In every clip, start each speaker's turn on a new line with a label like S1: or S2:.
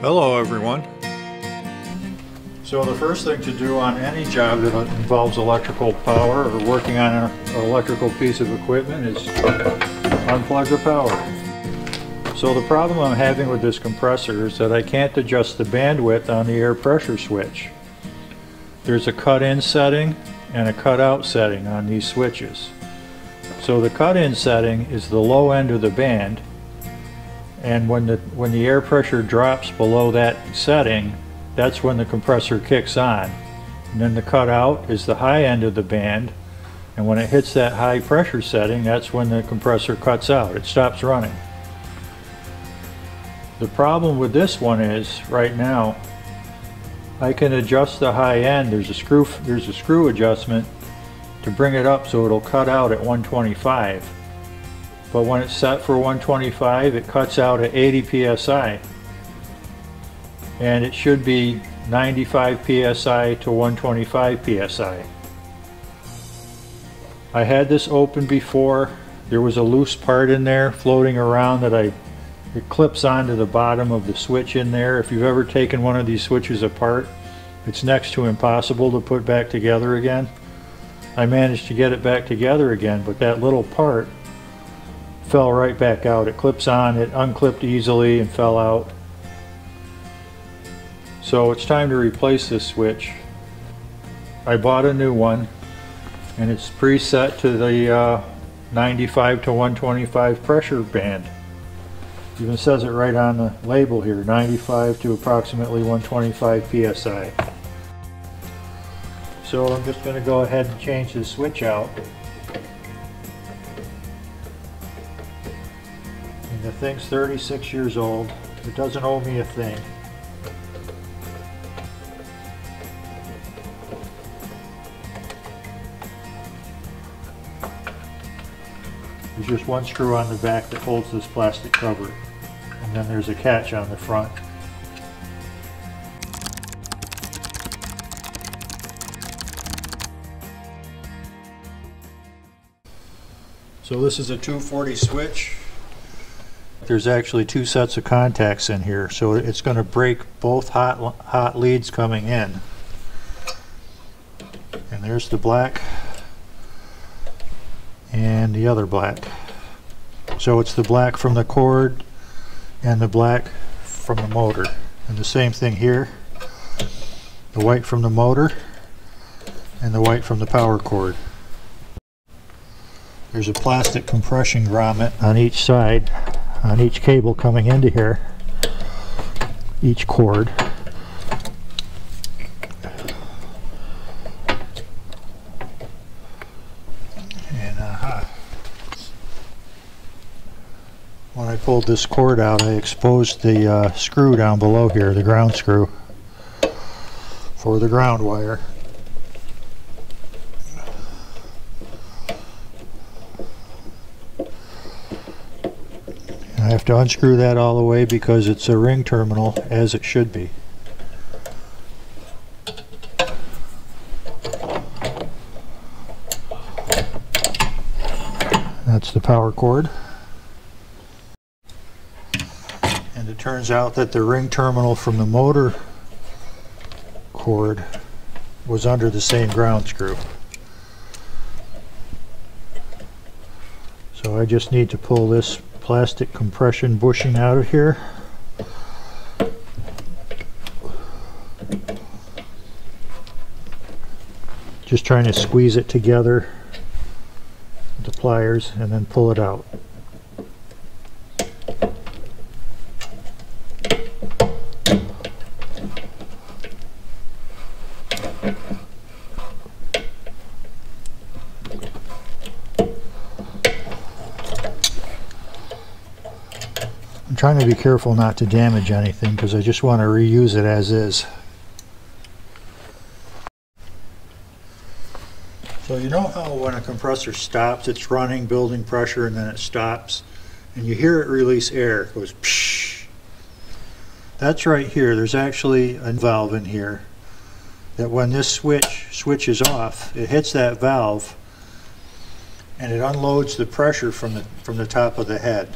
S1: Hello everyone. So the first thing to do on any job that involves electrical power or working on an electrical piece of equipment is unplug the power. So the problem I'm having with this compressor is that I can't adjust the bandwidth on the air pressure switch. There's a cut-in setting and a cut-out setting on these switches. So the cut-in setting is the low end of the band and when the when the air pressure drops below that setting that's when the compressor kicks on. And then the cutout is the high end of the band. And when it hits that high pressure setting that's when the compressor cuts out. It stops running. The problem with this one is right now I can adjust the high end. There's a screw there's a screw adjustment to bring it up so it'll cut out at 125 but when it's set for 125 it cuts out at 80 psi and it should be 95 psi to 125 psi I had this open before. There was a loose part in there floating around that I it clips onto the bottom of the switch in there. If you've ever taken one of these switches apart it's next to impossible to put back together again. I managed to get it back together again but that little part fell right back out. It clips on, it unclipped easily and fell out. So it's time to replace this switch. I bought a new one and it's preset to the uh, 95 to 125 pressure band. Even says it right on the label here, 95 to approximately 125 psi. So I'm just going to go ahead and change the switch out. Thing's 36 years old. It doesn't owe me a thing. There's just one screw on the back that holds this plastic cover. And then there's a catch on the front. So this is a 240 switch there's actually two sets of contacts in here so it's going to break both hot hot leads coming in. And there's the black and the other black. So it's the black from the cord and the black from the motor. And the same thing here the white from the motor and the white from the power cord. There's a plastic compression grommet on each side on each cable coming into here, each cord. And uh, when I pulled this cord out, I exposed the uh, screw down below here, the ground screw, for the ground wire. To unscrew that all the way because it's a ring terminal as it should be. That's the power cord. And it turns out that the ring terminal from the motor cord was under the same ground screw. So I just need to pull this plastic compression bushing out of here. Just trying to squeeze it together with the pliers and then pull it out. Trying to be careful not to damage anything because I just want to reuse it as is. So you know how when a compressor stops, it's running, building pressure, and then it stops, and you hear it release air. It goes psh. That's right here. There's actually a valve in here that when this switch switches off, it hits that valve and it unloads the pressure from the from the top of the head.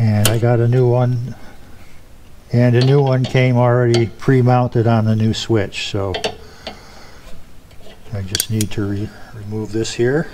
S1: And I got a new one. And a new one came already pre-mounted on the new switch, so I just need to re remove this here.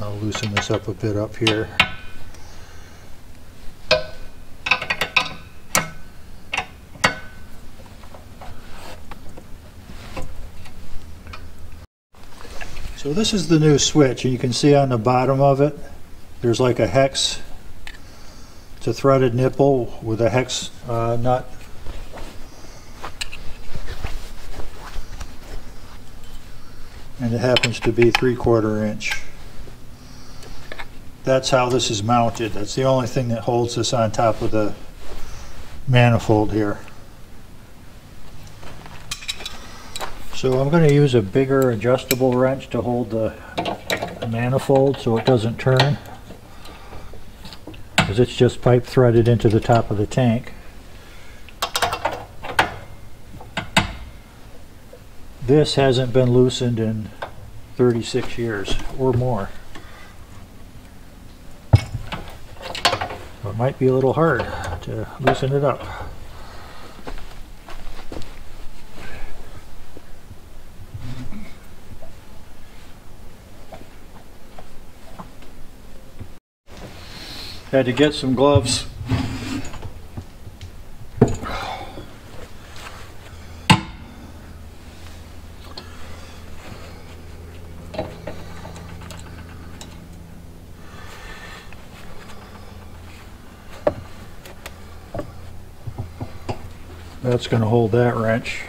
S1: I'll loosen this up a bit up here. So this is the new switch, and you can see on the bottom of it, there's like a hex. It's a threaded nipple with a hex uh, nut. And it happens to be three quarter inch. That's how this is mounted. That's the only thing that holds this on top of the manifold here. So I'm going to use a bigger adjustable wrench to hold the, manifold so it doesn't turn. Because it's just pipe threaded into the top of the tank. This hasn't been loosened in 36 years or more. So it might be a little hard to loosen it up. Had to get some gloves. That's going to hold that wrench.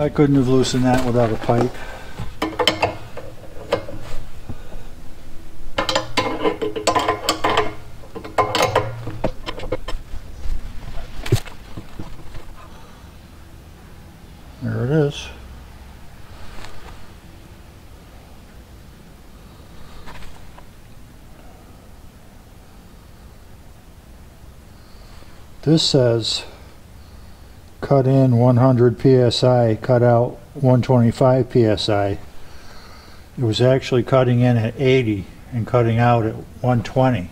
S1: I couldn't have loosened that without a pipe. There it is. This says cut in 100 psi, cut out 125 psi. It was actually cutting in at 80 and cutting out at 120.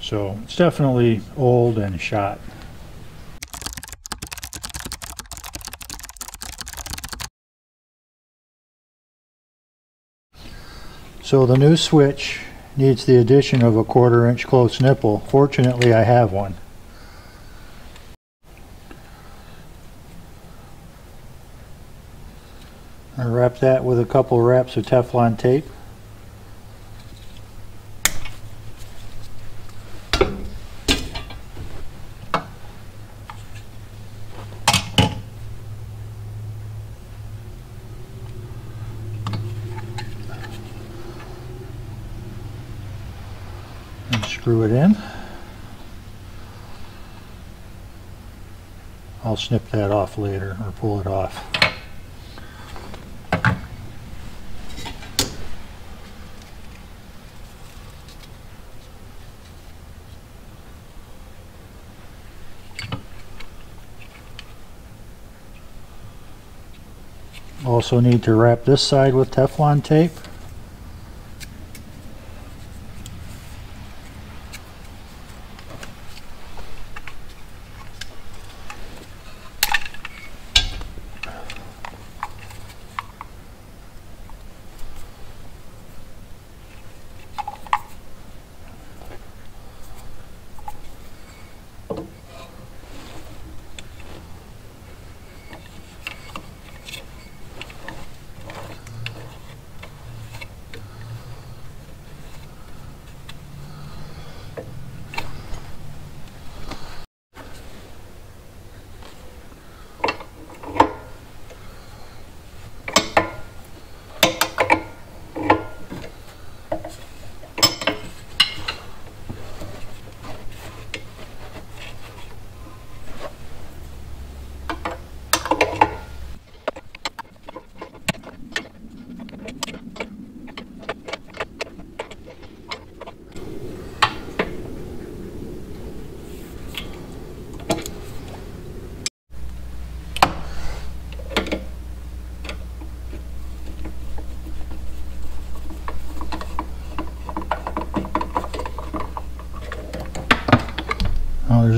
S1: So it's definitely old and shot. So the new switch needs the addition of a quarter inch close nipple. Fortunately I have one. I wrap that with a couple wraps of Teflon tape. And screw it in. I'll snip that off later or pull it off. Also need to wrap this side with Teflon tape.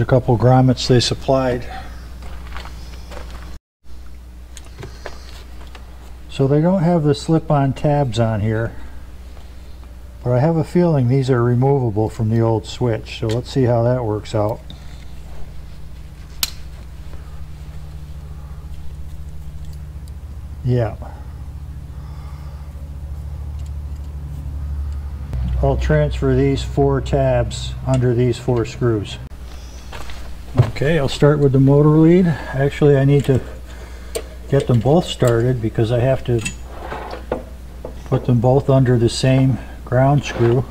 S1: A couple grommets they supplied. So they don't have the slip-on tabs on here. But I have a feeling these are removable from the old switch. So let's see how that works out. Yeah. I'll transfer these four tabs under these four screws. Okay, I'll start with the motor lead. Actually, I need to get them both started because I have to put them both under the same ground screw.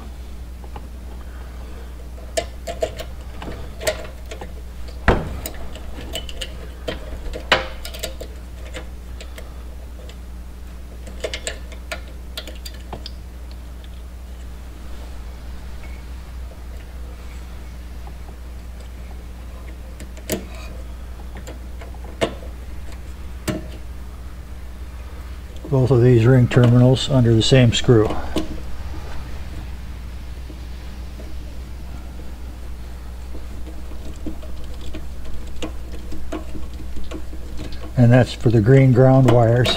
S1: both of these ring terminals under the same screw. And that's for the green ground wires.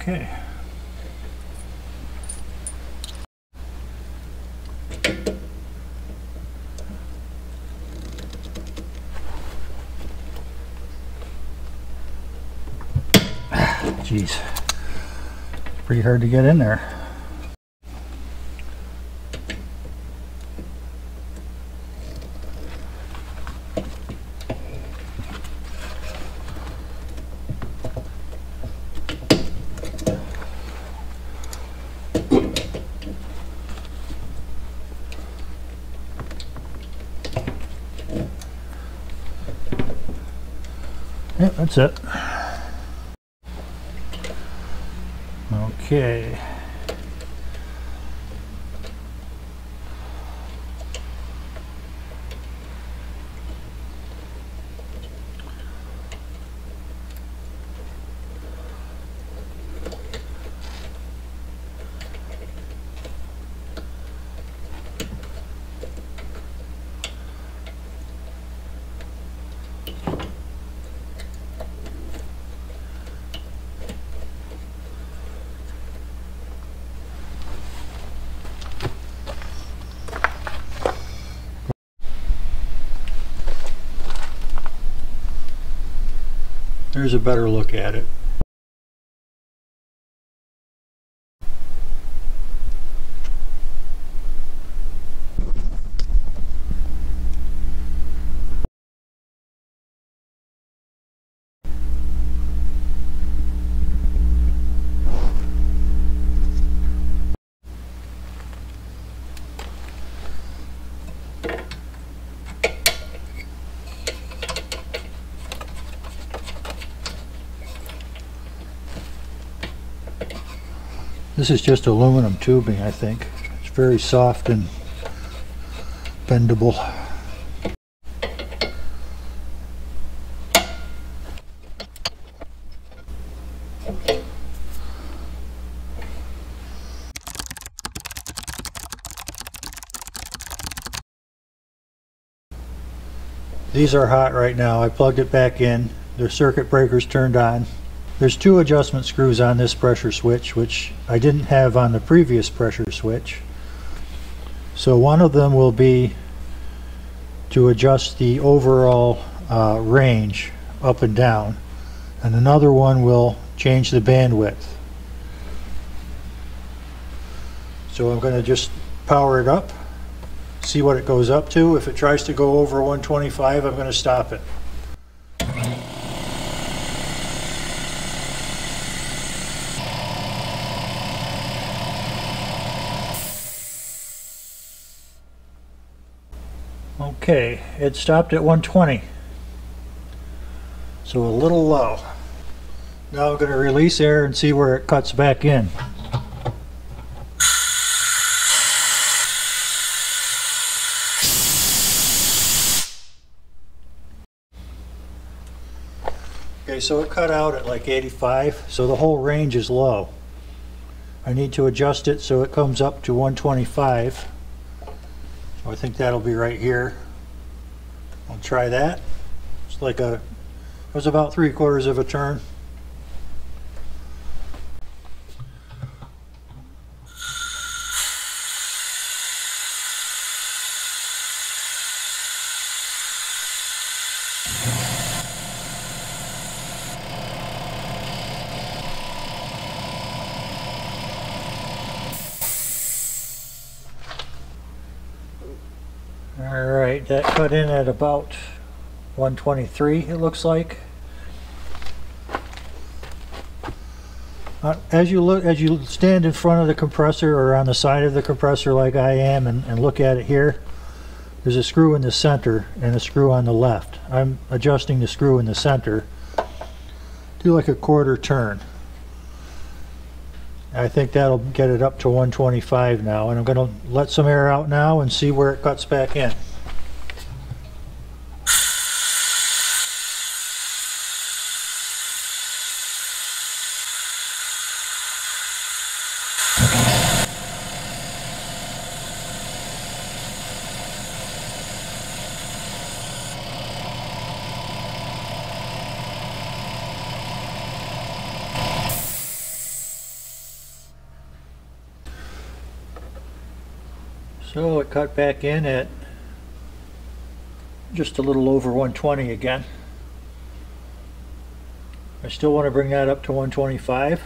S1: Okay. Jeez. Pretty hard to get in there. Yep, that's it. Okay. There's a better look at it. This is just aluminum tubing, I think. It's very soft and bendable. These are hot right now. I plugged it back in. The circuit breaker's turned on. There's two adjustment screws on this pressure switch, which I didn't have on the previous pressure switch. So one of them will be to adjust the overall uh, range up and down, and another one will change the bandwidth. So I'm going to just power it up, see what it goes up to. If it tries to go over 125, I'm going to stop it. Okay, it stopped at 120. So a little low. Now I'm going to release air and see where it cuts back in. Okay, so it cut out at like 85, so the whole range is low. I need to adjust it so it comes up to 125. I think that'll be right here. I'll try that. It's like a, it was about three quarters of a turn. All right, that cut in at about 123, it looks like. Uh, As you look, as you stand in front of the compressor or on the side of the compressor like I am and, and look at it here, there's a screw in the center and a screw on the left. I'm adjusting the screw in the center. Do like a quarter turn. I think that'll get it up to 125 now, and I'm gonna let some air out now and see where it cuts back in. So it cut back in at just a little over 120 again. I still want to bring that up to 125.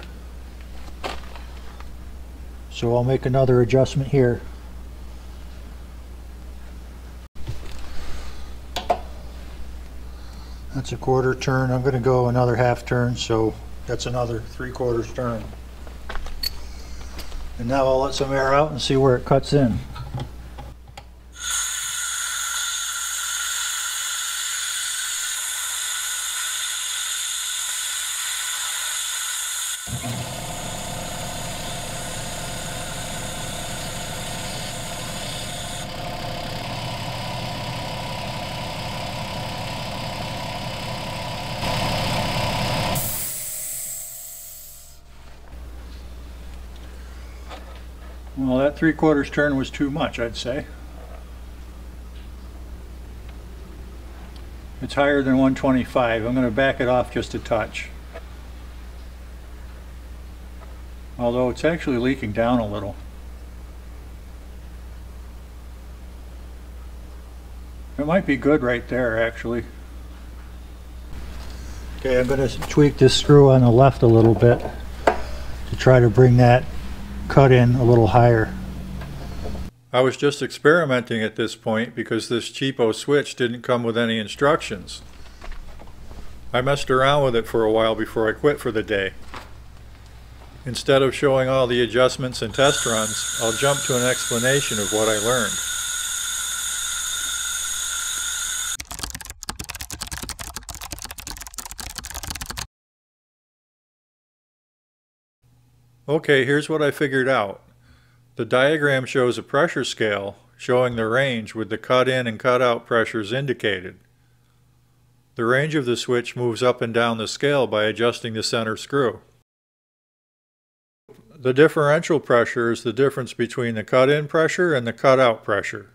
S1: So I'll make another adjustment here. That's a quarter turn. I'm going to go another half turn, so that's another three quarters turn. And now I'll let some air out and see where it cuts in. Well, that three quarters turn was too much, I'd say. It's higher than 125. I'm going to back it off just a touch. Although it's actually leaking down a little. It might be good right there, actually. Okay, I'm going to tweak this screw on the left a little bit to try to bring that cut in a little higher. I was just experimenting at this point because this cheapo switch didn't come with any instructions. I messed around with it for a while before I quit for the day. Instead of showing all the adjustments and test runs, I'll jump to an explanation of what I learned. Okay, here's what I figured out. The diagram shows a pressure scale showing the range with the cut in and cut out pressures indicated. The range of the switch moves up and down the scale by adjusting the center screw. The differential pressure is the difference between the cut-in pressure and the cut-out pressure.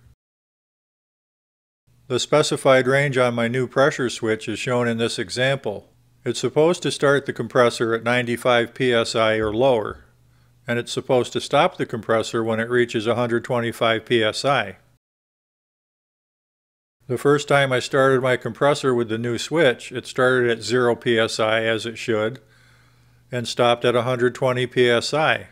S1: The specified range on my new pressure switch is shown in this example. It's supposed to start the compressor at 95 psi or lower, and it's supposed to stop the compressor when it reaches 125 psi. The first time I started my compressor with the new switch, it started at 0 psi as it should, and stopped at 120 psi.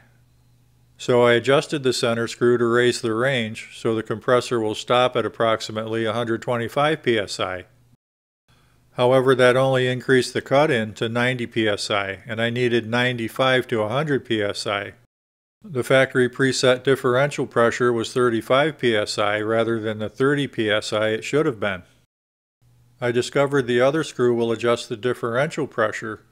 S1: So I adjusted the center screw to raise the range so the compressor will stop at approximately 125 psi. However, that only increased the cut-in to 90 psi, and I needed 95 to 100 psi. The factory preset differential pressure was 35 psi rather than the 30 psi it should have been. I discovered the other screw will adjust the differential pressure,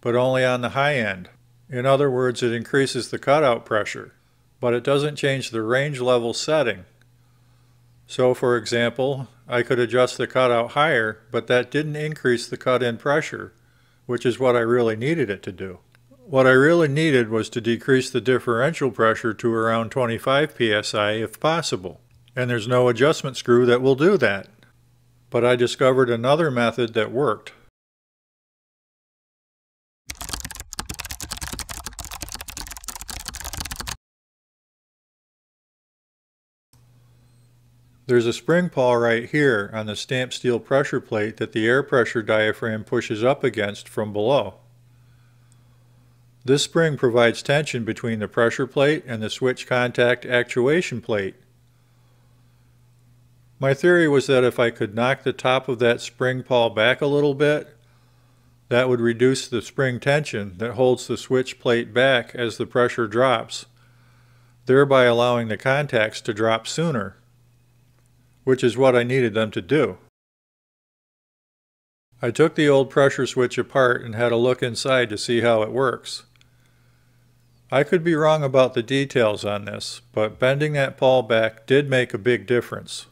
S1: but only on the high end. In other words, it increases the cutout pressure, but it doesn't change the range level setting. So for example, I could adjust the cutout higher, but that didn't increase the cut-in pressure, which is what I really needed it to do. What I really needed was to decrease the differential pressure to around 25 psi if possible, and there's no adjustment screw that will do that. But I discovered another method that worked. There's a spring pawl right here on the stamped steel pressure plate that the air pressure diaphragm pushes up against from below. This spring provides tension between the pressure plate and the switch contact actuation plate. My theory was that if I could knock the top of that spring pawl back a little bit, that would reduce the spring tension that holds the switch plate back as the pressure drops, thereby allowing the contacts to drop sooner which is what I needed them to do. I took the old pressure switch apart and had a look inside to see how it works. I could be wrong about the details on this, but bending that pawl back did make a big difference.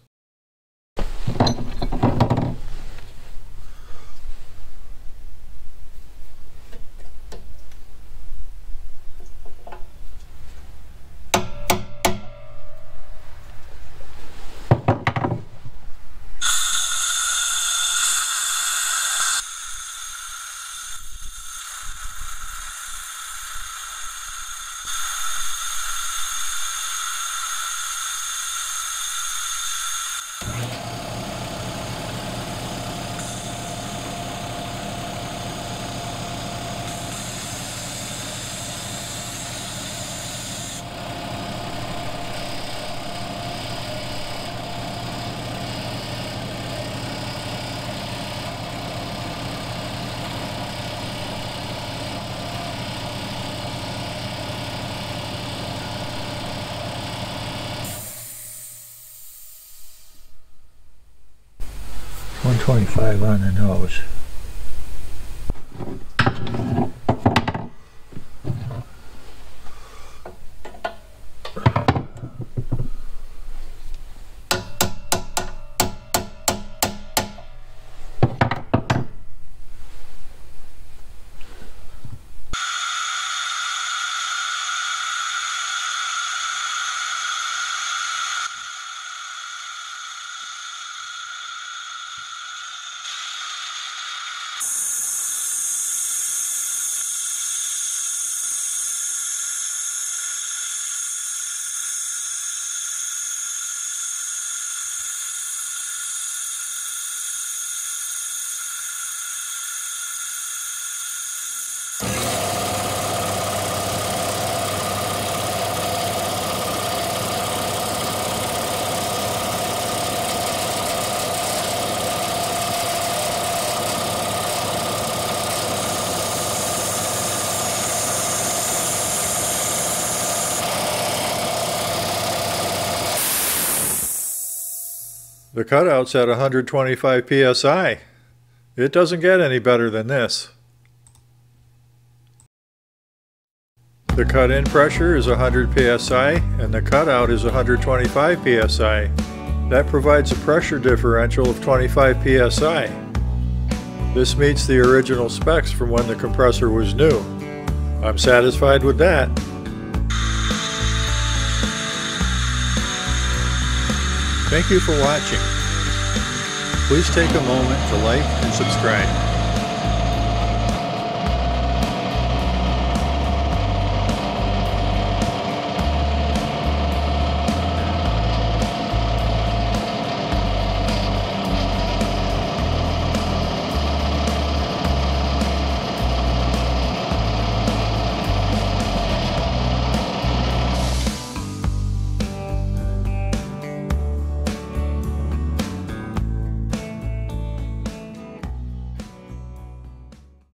S1: 125 on the nose. The cutout's at 125 psi. It doesn't get any better than this. The cut-in pressure is 100 psi and the cutout is 125 psi. That provides a pressure differential of 25 psi. This meets the original specs from when the compressor was new. I'm satisfied with that. Thank you for watching. Please take a moment to like and subscribe.